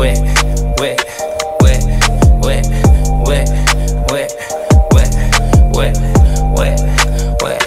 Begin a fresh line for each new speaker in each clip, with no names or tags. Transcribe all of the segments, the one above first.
wet, wet, wet, wet, wet, wet, wet, wet, wet, wet.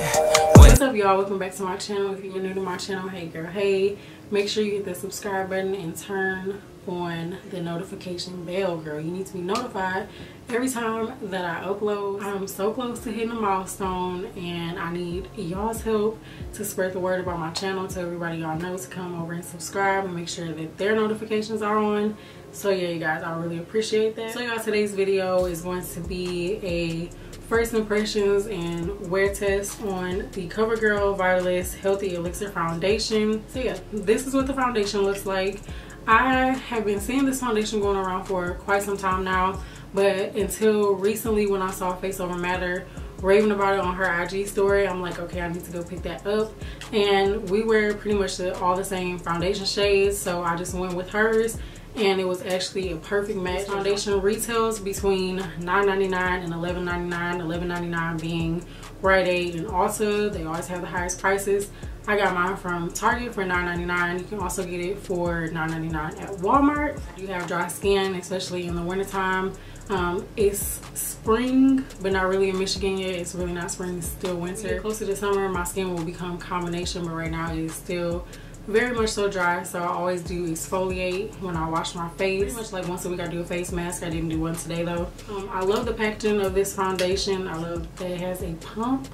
What's up y'all? Welcome back to my channel. If you're new to my channel, hey girl, hey. Make sure you hit the subscribe button and turn on the notification bell, girl. You need to be notified every time that I upload. I'm so close to hitting a milestone and I need y'all's help to spread the word about my channel to everybody y'all know to come over and subscribe and make sure that their notifications are on. So yeah, you guys, I really appreciate that. So y'all, today's video is going to be a first impressions and wear test on the CoverGirl Vitalist Healthy Elixir Foundation. So yeah, this is what the foundation looks like. I have been seeing this foundation going around for quite some time now, but until recently when I saw Face Over Matter raving about it on her IG story, I'm like, okay, I need to go pick that up. And we wear pretty much the, all the same foundation shades, so I just went with hers and it was actually a perfect match. Foundation retails between $9.99 and $11.99, $11.99 being Rite Aid and Ulta. They always have the highest prices. I got mine from Target for $9.99. You can also get it for $9.99 at Walmart. You have dry skin, especially in the wintertime. Um, it's spring, but not really in Michigan yet. It's really not spring, it's still winter. Closer to summer, my skin will become combination, but right now it is still very much so dry so i always do exfoliate when i wash my face pretty much like once a week i do a face mask i didn't do one today though um, i love the packaging of this foundation i love that it has a pump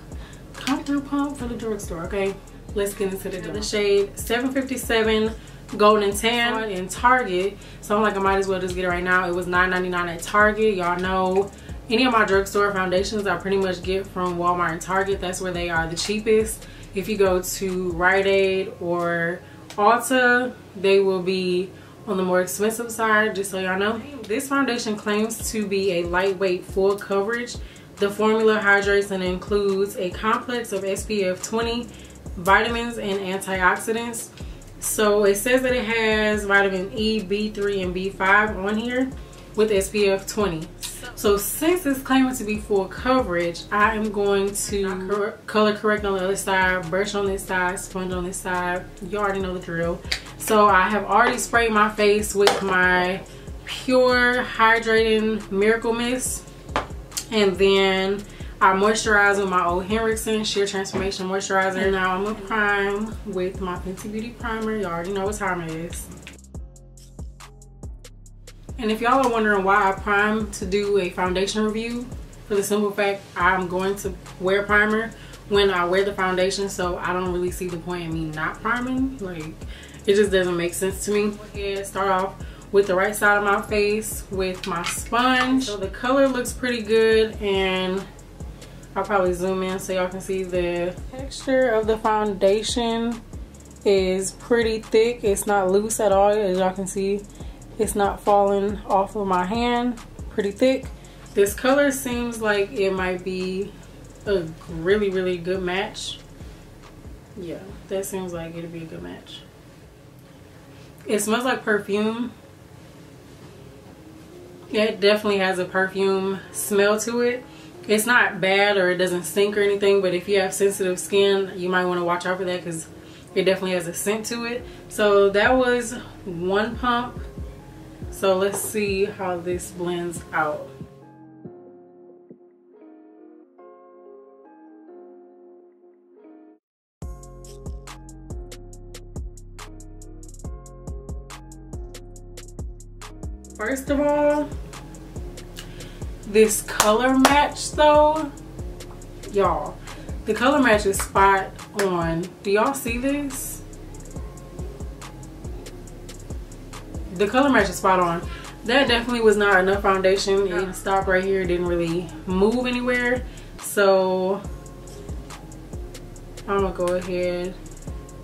contour pump for the drugstore okay let's get into the, the shade 757 golden tan in target. So i'm like i might as well just get it right now. It was 9.99 at target. Y'all know any of my drugstore foundations i pretty much get from walmart and target. That's where they are the cheapest. If you go to Rite Aid or Ulta, they will be on the more expensive side, just so y'all know. This foundation claims to be a lightweight full coverage. The formula hydrates and includes a complex of SPF 20, vitamins, and antioxidants. So it says that it has vitamin E, B3, and B5 on here with SPF 20. So since it's claiming to be full coverage, I am going to color correct on the other side, brush on this side, sponge on this side. You already know the drill. So I have already sprayed my face with my Pure Hydrating Miracle Mist. And then I moisturize with my Ole Henriksen Sheer Transformation Moisturizer. And now I'm going to prime with my Fenty Beauty Primer. Y'all already know what time it is. And if y'all are wondering why I prime to do a foundation review, for the simple fact I'm going to wear primer when I wear the foundation, so I don't really see the point in me not priming. Like, it just doesn't make sense to me. Yeah, start off with the right side of my face with my sponge. So the color looks pretty good and I'll probably zoom in so y'all can see the texture of the foundation is pretty thick. It's not loose at all as y'all can see it's not falling off of my hand. Pretty thick. This color seems like it might be a really, really good match. Yeah, that seems like it'd be a good match. It smells like perfume. It definitely has a perfume smell to it. It's not bad or it doesn't stink or anything, but if you have sensitive skin, you might want to watch out for that because it definitely has a scent to it. So that was one pump so let's see how this blends out. First of all, this color match though, y'all, the color match is spot on. Do y'all see this? the color match is spot on. That definitely was not enough foundation. It stopped right here. It didn't really move anywhere. So i'm gonna go ahead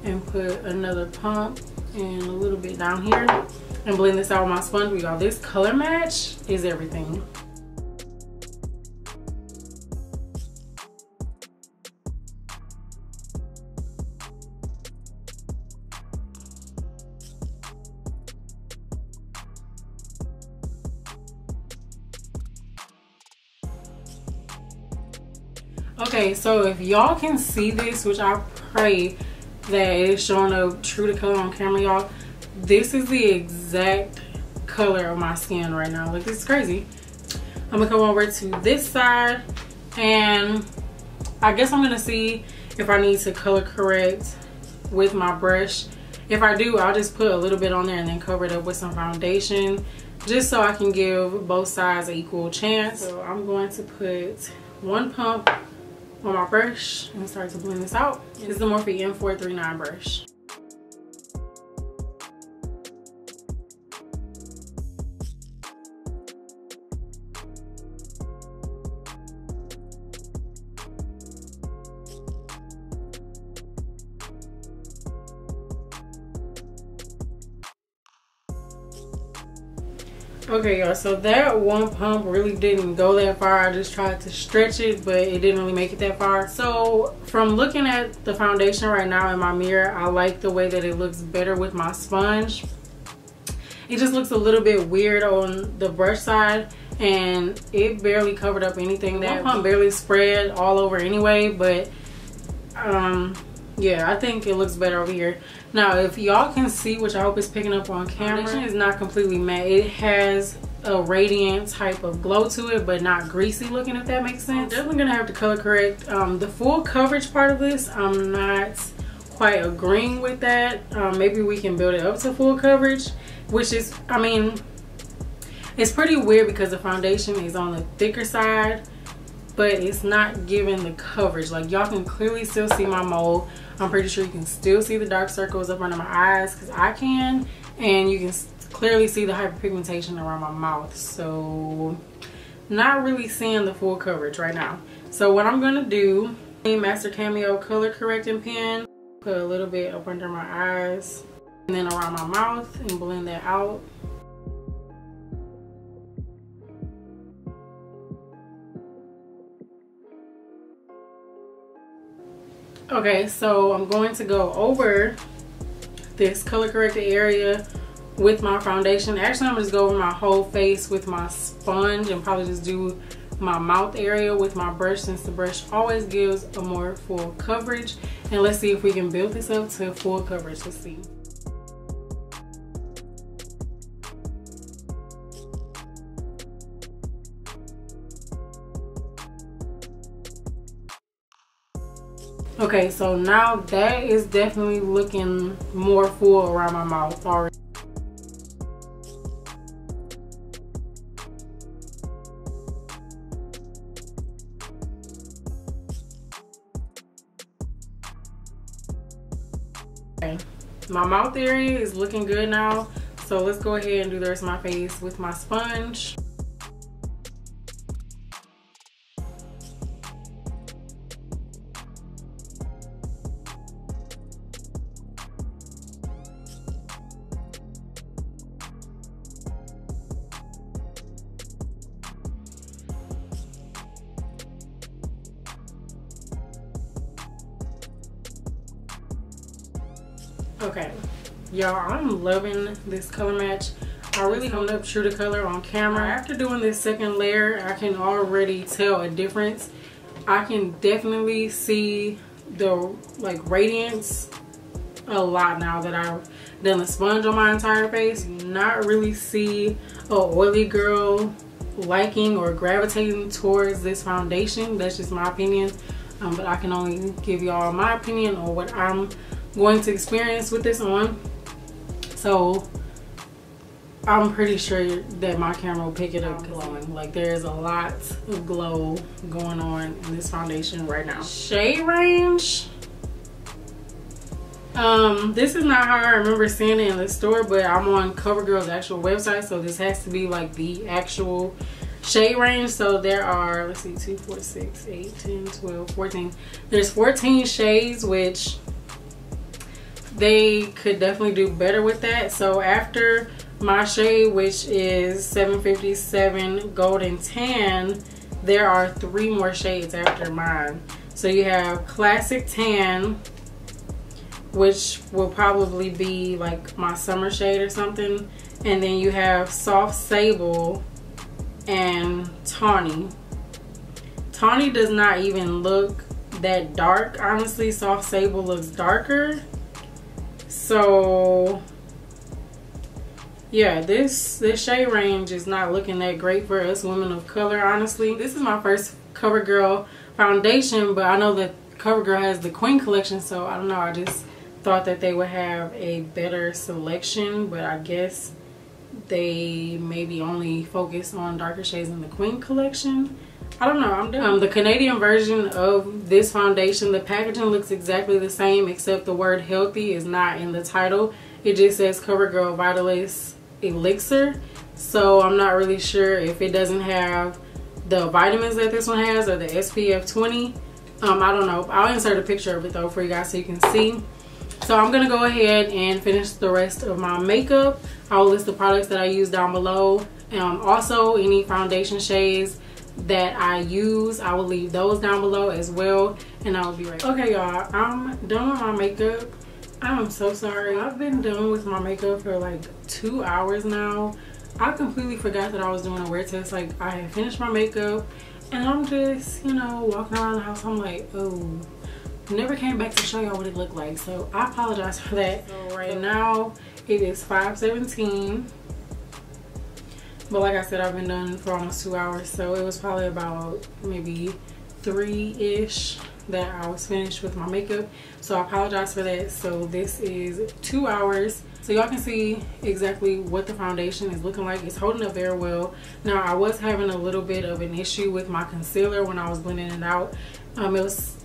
and put another pump and a little bit down here and blend this out with my sponge. We got this color match is everything so if y'all can see this which i pray that it's showing up true to color on camera y'all this is the exact color of my skin right now. Like this is crazy. I'm gonna come over to this side and I guess I'm gonna see if I need to color correct with my brush. If I do, I'll just put a little bit on there and then cover it up with some foundation just so I can give both sides an equal chance. So I'm going to put one pump on my brush and start to blend this out. This is the Morphe M439 brush. Okay, y'all, so that one pump really didn't go that far. I just tried to stretch it, but it didn't really make it that far. So from looking at the foundation right now in my mirror, I like the way that it looks better with my sponge. It just looks a little bit weird on the brush side and it barely covered up anything. That pump barely spread all over anyway, but um, yeah i think it looks better over here. Now if y'all can see which i hope is picking up on camera it's not completely matte. It has a radiant type of glow to it but not greasy looking if that makes sense. definitely gonna have to color correct um, the full coverage part of this. I'm not quite agreeing with that. Um, maybe we can build it up to full coverage which is i mean it's pretty weird because the foundation is on the thicker side but it's not giving the coverage like y'all can clearly still see my mole I'm pretty sure you can still see the dark circles up under my eyes because I can. And you can clearly see the hyperpigmentation around my mouth. So not really seeing the full coverage right now. So what I'm going to do, Master Camo Color Correcting Pen, put a little bit up under my eyes and then around my mouth and blend that out. Okay, so I'm going to go over this color corrected area with my foundation. Actually, I'm just go over my whole face with my sponge and probably just do my mouth area with my brush since the brush always gives a more full coverage. And let's see if we can build this up to full coverage. Let's see. Okay, so now that is definitely looking more full around my mouth already. Okay, my mouth area is looking good now. So let's go ahead and do the rest of my face with my sponge. Okay, y'all, I'm loving this color match. I really hung up true to color on camera. After doing this second layer, I can already tell a difference. I can definitely see the like radiance a lot now that I've done the sponge on my entire face. Not really see a oily girl liking or gravitating towards this foundation. That's just my opinion. Um, but I can only give y'all my opinion on what I'm going to experience with this on. So I'm pretty sure that my camera will pick it up glowing. Like there's a lot of glow going on in this foundation right now. Shade range. Um, this is not how I remember seeing it in the store, but I'm on CoverGirl's actual website, so this has to be like the actual shade range. So there are, let's see, 2, 4, 6, 8, 10, 12, 14. There's 14 shades, which they could definitely do better with that. So after my shade, which is 757 Golden Tan, there are three more shades after mine. So you have Classic Tan, which will probably be like my summer shade or something. And then you have Soft Sable and Tawny. Tawny does not even look that dark. Honestly, Soft Sable looks darker. So yeah, this this shade range is not looking that great for us women of color, honestly. This is my first CoverGirl foundation, but I know that CoverGirl has the Queen collection, so I don't know. I just thought that they would have a better selection, but I guess they maybe only focus on darker shades in the Queen collection. I don't know. I'm done. Um, the Canadian version of this foundation, the packaging looks exactly the same except the word healthy is not in the title. It just says CoverGirl Vitalist Elixir. So I'm not really sure if it doesn't have the vitamins that this one has or the SPF 20. Um, I don't know. I'll insert a picture of it though for you guys so you can see. So I'm going to go ahead and finish the rest of my makeup. I'll list the products that I use down below. Um, also, any foundation shades that I use, I will leave those down below as well. And I will be right back. Okay, y'all. I'm done with my makeup. I'm so sorry. I've been done with my makeup for like two hours now. I completely forgot that I was doing a wear test. Like, I had finished my makeup. And I'm just, you know, walking around the house. I'm like, oh never came back to show y'all what it looked like so i apologize for that so right now it is 5:17. But like i said i've been done for almost two hours so it was probably about maybe three-ish that i was finished with my makeup. So i apologize for that. So this is two hours. So y'all can see exactly what the foundation is looking like. It's holding up very well. Now i was having a little bit of an issue with my concealer when i was blending it out. Um, it was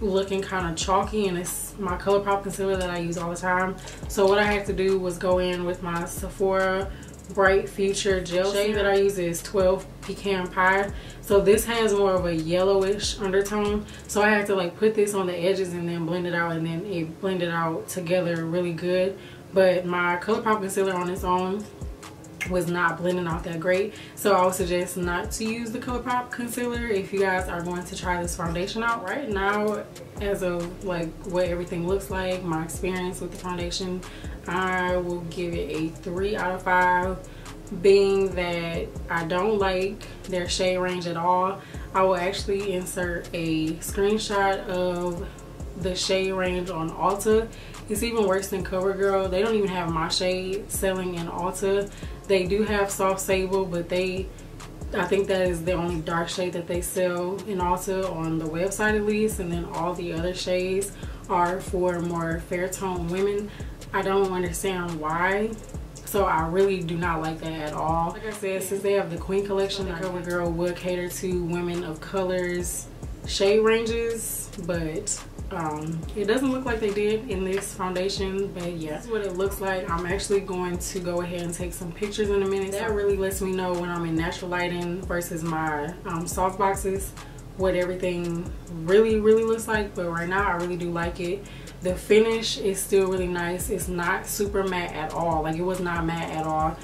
looking kind of chalky and it's my ColourPop concealer that I use all the time. So what I had to do was go in with my Sephora Bright Future Gel shade that I use is 12 Pecan Pie. So this has more of a yellowish undertone. So I had to like put this on the edges and then blend it out and then it blended out together really good. But my ColourPop concealer on its own was not blending out that great so i would suggest not to use the ColourPop concealer if you guys are going to try this foundation out right now as of like what everything looks like my experience with the foundation i will give it a three out of five being that i don't like their shade range at all i will actually insert a screenshot of the shade range on Ulta. It's even worse than CoverGirl. They don't even have my shade selling in Ulta. They do have soft sable, but they, I think that is the only dark shade that they sell in Ulta on the website at least. And then all the other shades are for more fair tone women. I don't understand why. So I really do not like that at all. Like I said, since they have the Queen collection, the CoverGirl would cater to women of colors shade ranges, but um, it doesn't look like they did in this foundation but yeah this is what it looks like i'm actually going to go ahead and take some pictures in a minute that really lets me know when i'm in natural lighting versus my um, soft boxes what everything really really looks like but right now i really do like it the finish is still really nice. It's not super matte at all. Like it was not matte at all.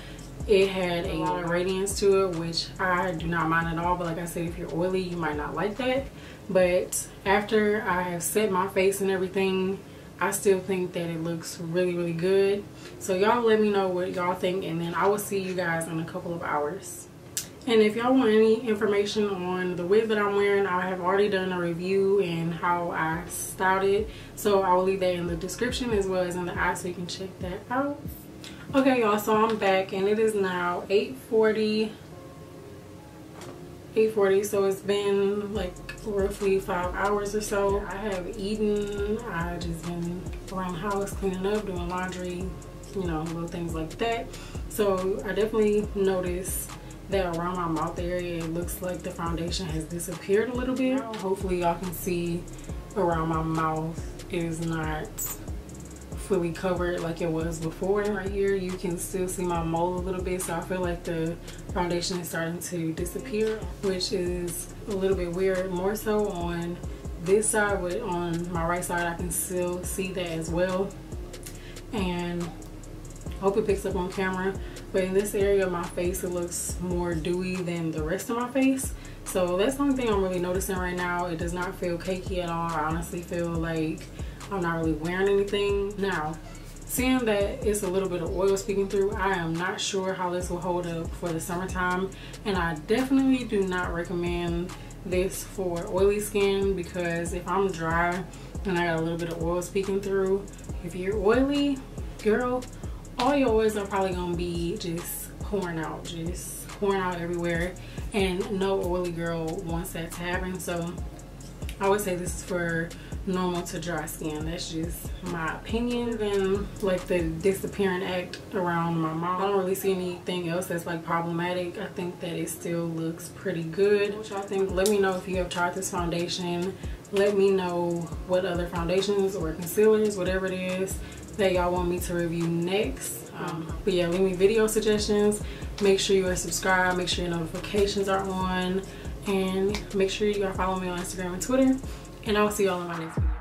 It had a lot of radiance to it which i do not mind at all. But like i said if you're oily you might not like that. But after I have set my face and everything I still think that it looks really really good. So y'all let me know what y'all think and then I will see you guys in a couple of hours and if y'all want any information on the wig that I'm wearing I have already done a review and how I styled it. So I will leave that in the description as well as in the eye so you can check that out. Okay y'all so I'm back and it is now 840 8.40 so it's been like roughly five hours or so. I have eaten. I just been around the house cleaning up doing laundry you know little things like that. So i definitely noticed that around my mouth area it looks like the foundation has disappeared a little bit. Hopefully y'all can see around my mouth is not fully covered like it was before. Right here you can still see my mole a little bit so I feel like the foundation is starting to disappear which is a little bit weird. More so on this side but on my right side I can still see that as well. And hope it picks up on camera but in this area of my face it looks more dewy than the rest of my face so that's the only thing I'm really noticing right now it does not feel cakey at all I honestly feel like I'm not really wearing anything. Now, seeing that it's a little bit of oil speaking through, I am not sure how this will hold up for the summertime. And I definitely do not recommend this for oily skin because if I'm dry and I got a little bit of oil speaking through, if you're oily, girl, all your oils are probably gonna be just pouring out just pouring out everywhere and no oily girl wants that to happen so I would say this is for normal to dry skin. That's just my opinion. And like the disappearing act around my mouth. I don't really see anything else that's like problematic. I think that it still looks pretty good. What y'all think? Let me know if you have tried this foundation. Let me know what other foundations or concealers, whatever it is that y'all want me to review next. Um, but yeah, leave me video suggestions. Make sure you are subscribed. Make sure your notifications are on. And make sure you are following me on Instagram and Twitter. And I will see y'all in my next video.